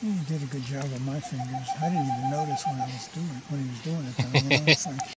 He did a good job on my fingers. I didn't even notice when I was doing when he was doing it. Though, you know?